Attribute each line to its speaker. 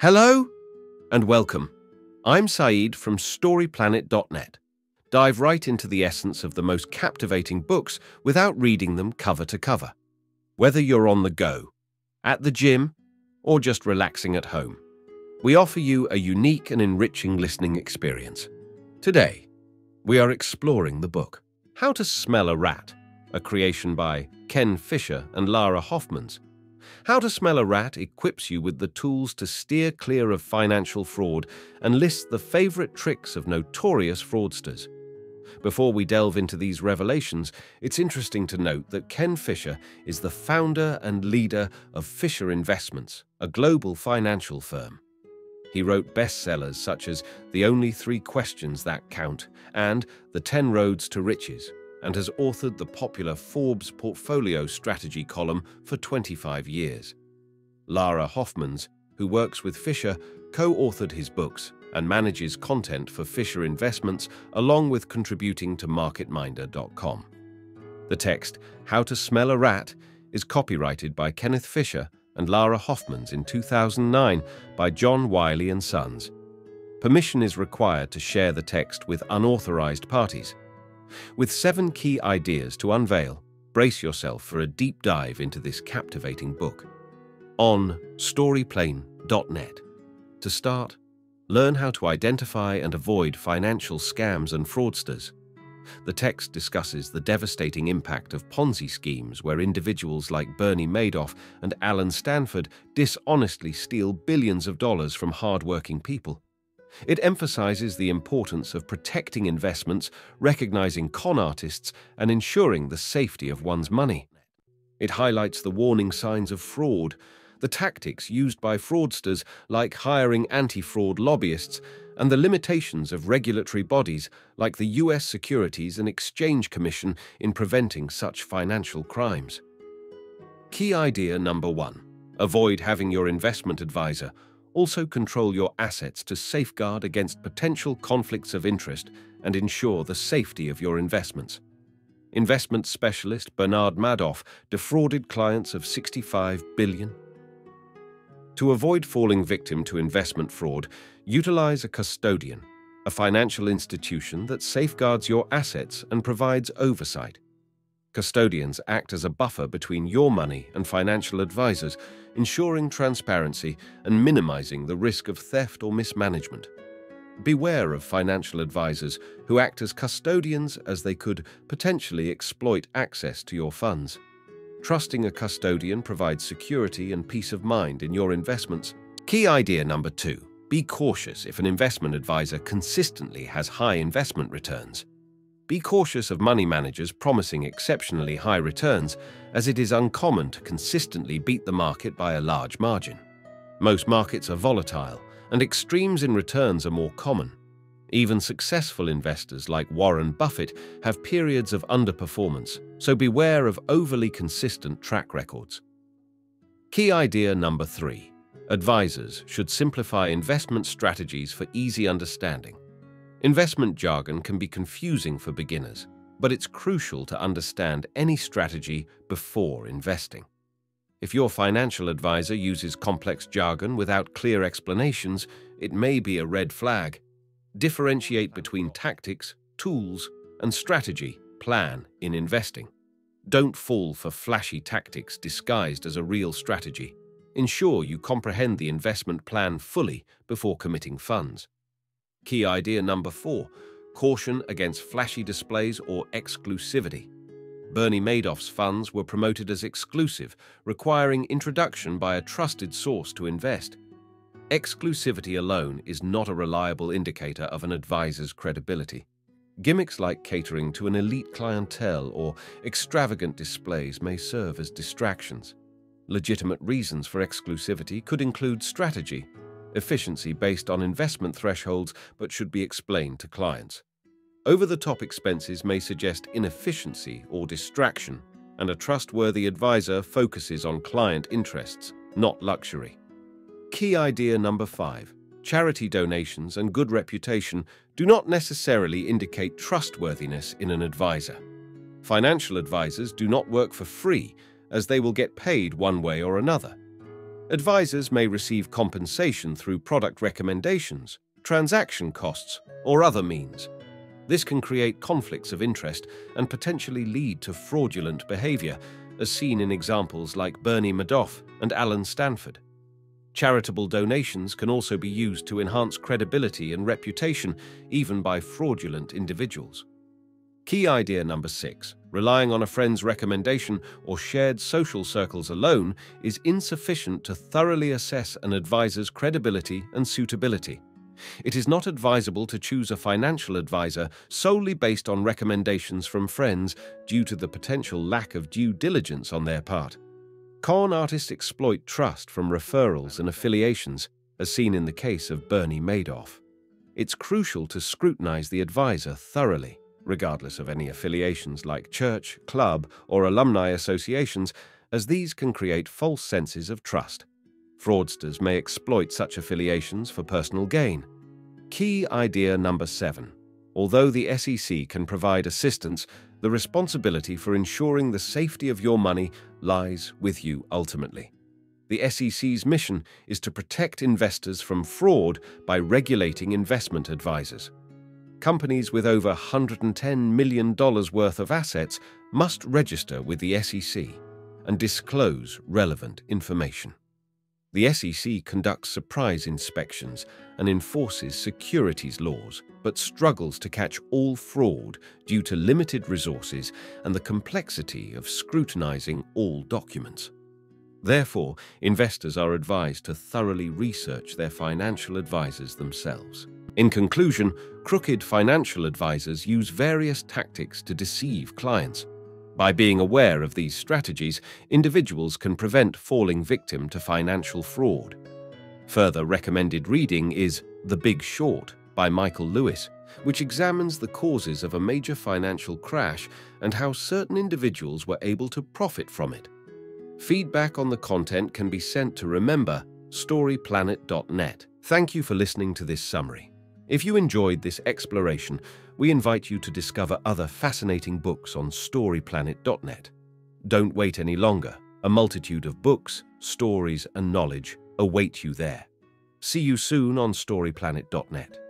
Speaker 1: Hello and welcome. I'm Saeed from StoryPlanet.net. Dive right into the essence of the most captivating books without reading them cover to cover. Whether you're on the go, at the gym, or just relaxing at home, we offer you a unique and enriching listening experience. Today, we are exploring the book How to Smell a Rat, a creation by Ken Fisher and Lara Hoffmans how to Smell a Rat equips you with the tools to steer clear of financial fraud and lists the favorite tricks of notorious fraudsters. Before we delve into these revelations, it's interesting to note that Ken Fisher is the founder and leader of Fisher Investments, a global financial firm. He wrote bestsellers such as The Only Three Questions That Count and The Ten Roads to Riches, and has authored the popular Forbes Portfolio Strategy column for 25 years. Lara Hoffmans, who works with Fisher, co-authored his books and manages content for Fisher Investments along with contributing to MarketMinder.com. The text, How to Smell a Rat, is copyrighted by Kenneth Fisher and Lara Hoffmans in 2009 by John Wiley & Sons. Permission is required to share the text with unauthorized parties. With seven key ideas to unveil, brace yourself for a deep dive into this captivating book. On storyplanet.net. To start, learn how to identify and avoid financial scams and fraudsters. The text discusses the devastating impact of Ponzi schemes where individuals like Bernie Madoff and Allen Stanford dishonestly steal billions of dollars from hardworking people. It emphasizes the importance of protecting investments, recognizing con artists, and ensuring the safety of one's money. It highlights the warning signs of fraud, the tactics used by fraudsters like hiring anti-fraud lobbyists, and the limitations of regulatory bodies like the US Securities and Exchange Commission in preventing such financial crimes. Key idea number one. Avoid having your investment advisor also control your assets to safeguard against potential conflicts of interest and ensure the safety of your investments. Investment specialist Bernard Madoff defrauded clients of 65 billion. To avoid falling victim to investment fraud, utilize a custodian, a financial institution that safeguards your assets and provides oversight. Custodians act as a buffer between your money and financial advisors, ensuring transparency and minimizing the risk of theft or mismanagement. Beware of financial advisors who act as custodians as they could potentially exploit access to your funds. Trusting a custodian provides security and peace of mind in your investments. Key idea number two. Be cautious if an investment advisor consistently has high investment returns. Be cautious of money managers promising exceptionally high returns, as it is uncommon to consistently beat the market by a large margin. Most markets are volatile, and extremes in returns are more common. Even successful investors like Warren Buffett have periods of underperformance, so beware of overly consistent track records. Key idea number three. Advisors should simplify investment strategies for easy understanding. Investment jargon can be confusing for beginners, but it's crucial to understand any strategy before investing. If your financial advisor uses complex jargon without clear explanations, it may be a red flag. Differentiate between tactics, tools, and strategy, plan in investing. Don't fall for flashy tactics disguised as a real strategy. Ensure you comprehend the investment plan fully before committing funds. Key idea number four, caution against flashy displays or exclusivity. Bernie Madoff's funds were promoted as exclusive, requiring introduction by a trusted source to invest. Exclusivity alone is not a reliable indicator of an advisor's credibility. Gimmicks like catering to an elite clientele or extravagant displays may serve as distractions. Legitimate reasons for exclusivity could include strategy, efficiency based on investment thresholds but should be explained to clients. Over-the-top expenses may suggest inefficiency or distraction, and a trustworthy advisor focuses on client interests, not luxury. Key idea number five. Charity donations and good reputation do not necessarily indicate trustworthiness in an advisor. Financial advisors do not work for free, as they will get paid one way or another. Advisors may receive compensation through product recommendations, transaction costs, or other means. This can create conflicts of interest and potentially lead to fraudulent behavior, as seen in examples like Bernie Madoff and Allen Stanford. Charitable donations can also be used to enhance credibility and reputation, even by fraudulent individuals. Key idea number six relying on a friend's recommendation or shared social circles alone is insufficient to thoroughly assess an advisor's credibility and suitability. It is not advisable to choose a financial advisor solely based on recommendations from friends due to the potential lack of due diligence on their part. Con artists exploit trust from referrals and affiliations, as seen in the case of Bernie Madoff. It's crucial to scrutinize the advisor thoroughly, regardless of any affiliations like church, club, or alumni associations, as these can create false senses of trust. Fraudsters may exploit such affiliations for personal gain. Key idea number seven. Although the SEC can provide assistance, the responsibility for ensuring the safety of your money lies with you ultimately. The SEC's mission is to protect investors from fraud by regulating investment advisors. Companies with over $110 million worth of assets must register with the SEC and disclose relevant information. The SEC conducts surprise inspections and enforces securities laws, but struggles to catch all fraud due to limited resources and the complexity of scrutinizing all documents. Therefore, investors are advised to thoroughly research their financial advisors themselves. In conclusion, crooked financial advisors use various tactics to deceive clients. By being aware of these strategies, individuals can prevent falling victim to financial fraud. Further recommended reading is The Big Short by Michael Lewis, which examines the causes of a major financial crash and how certain individuals were able to profit from it. Feedback on the content can be sent to remember storyplanet.net. Thank you for listening to this summary. If you enjoyed this exploration, we invite you to discover other fascinating books on StoryPlanet.net. Don't wait any longer. A multitude of books, stories, and knowledge await you there. See you soon on StoryPlanet.net.